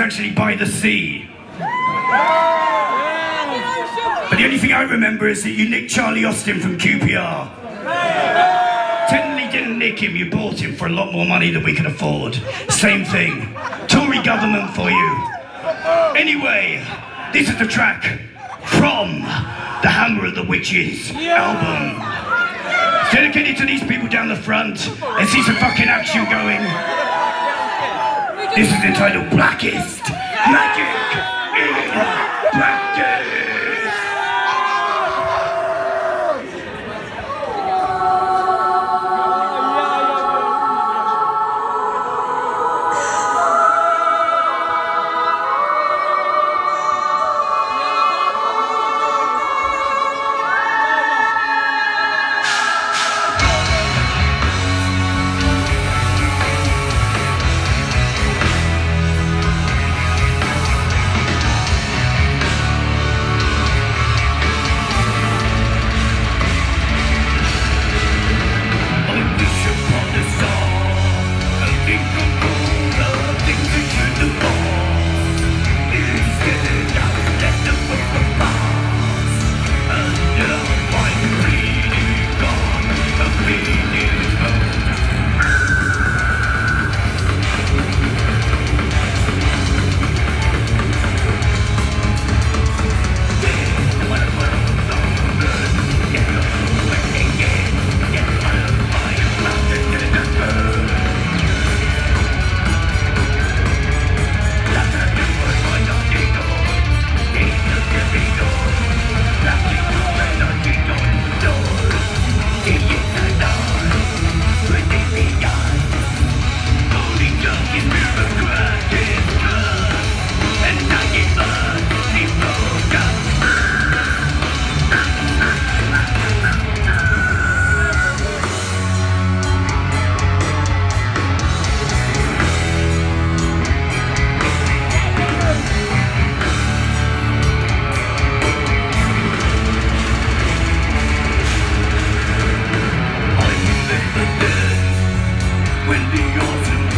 actually by the sea. But the only thing I remember is that you nicked Charlie Austin from QPR. Technically didn't nick him, you bought him for a lot more money than we can afford. Same thing. Tory government for you. Anyway, this is the track from the Hammer of the Witches album. It's dedicated to these people down the front. Let's see some fucking action going. This is entitled Blackest. Magick when the ocean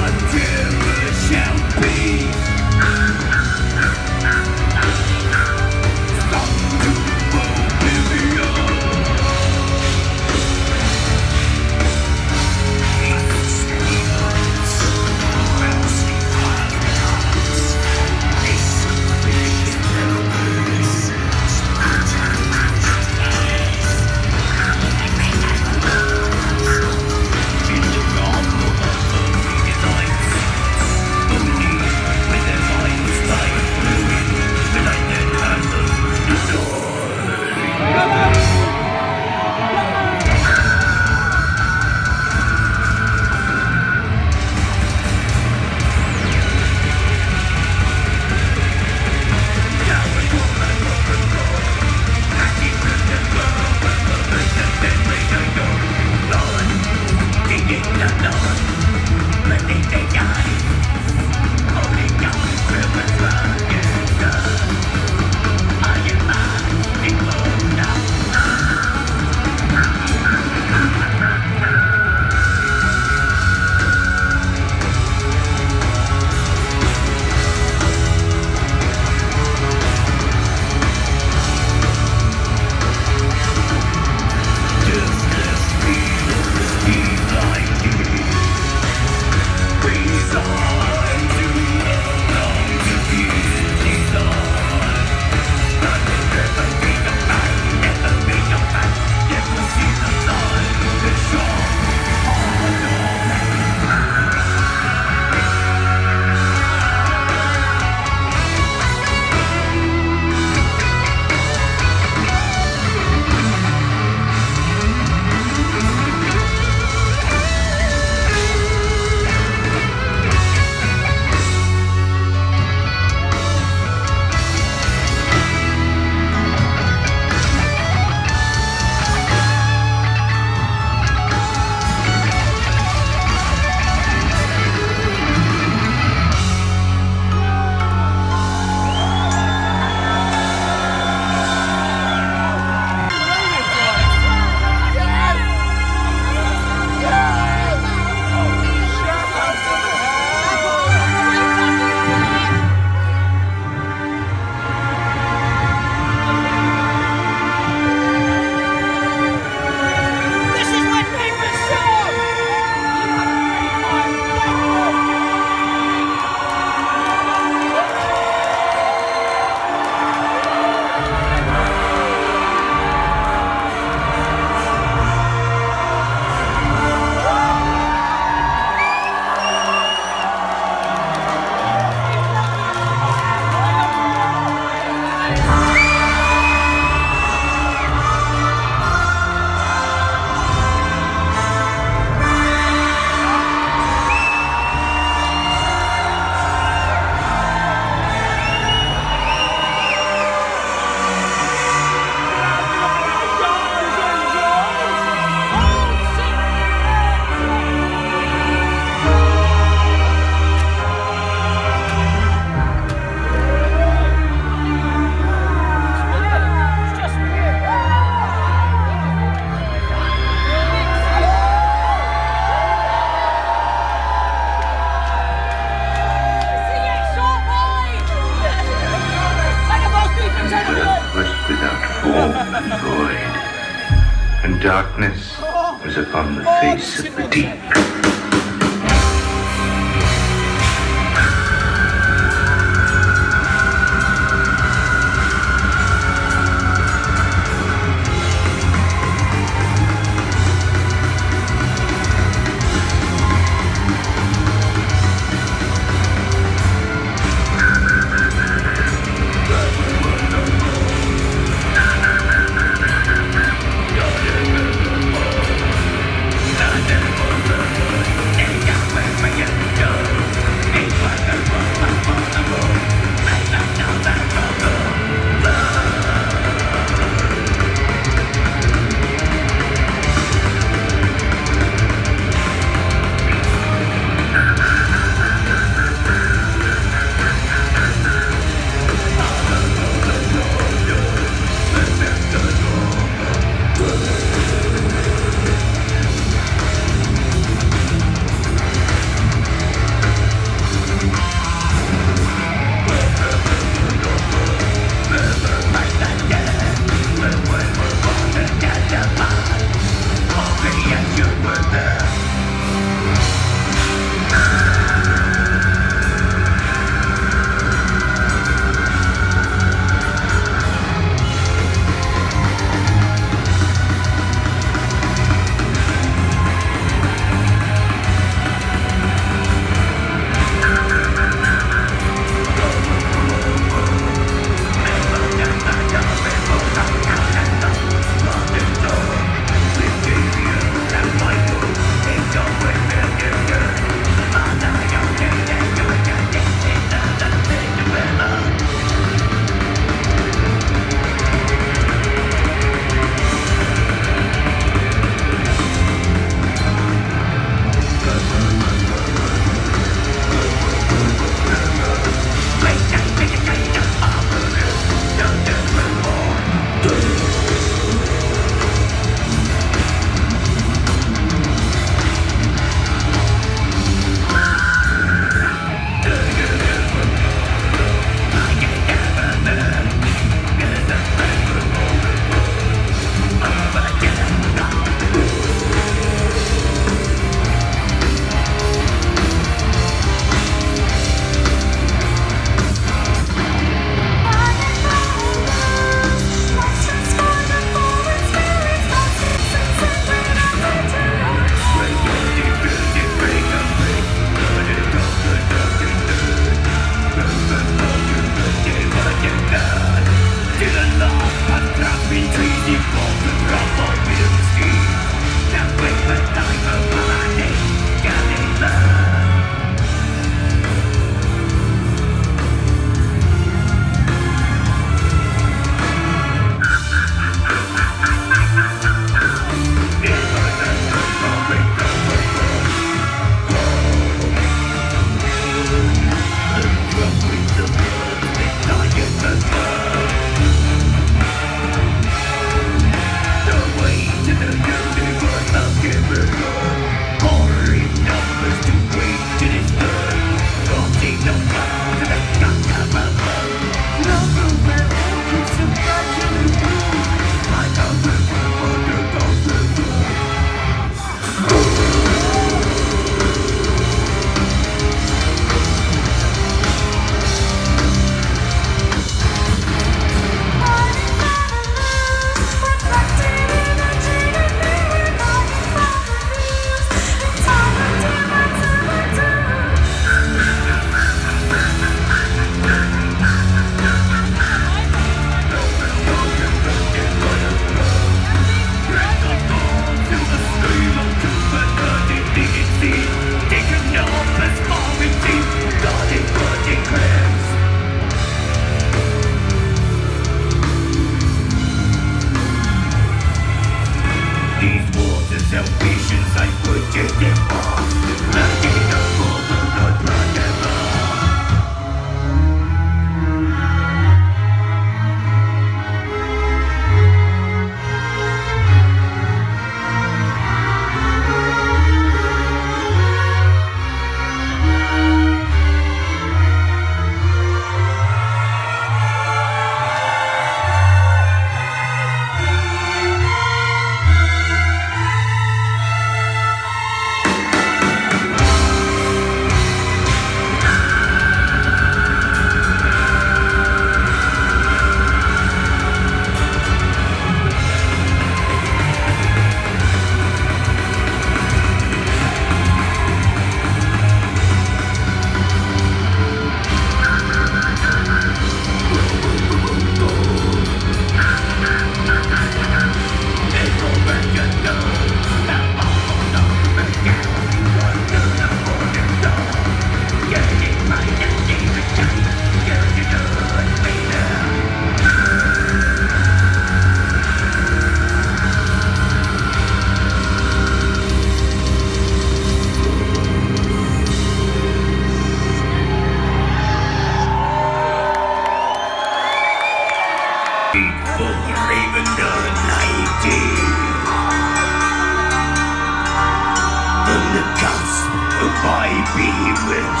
with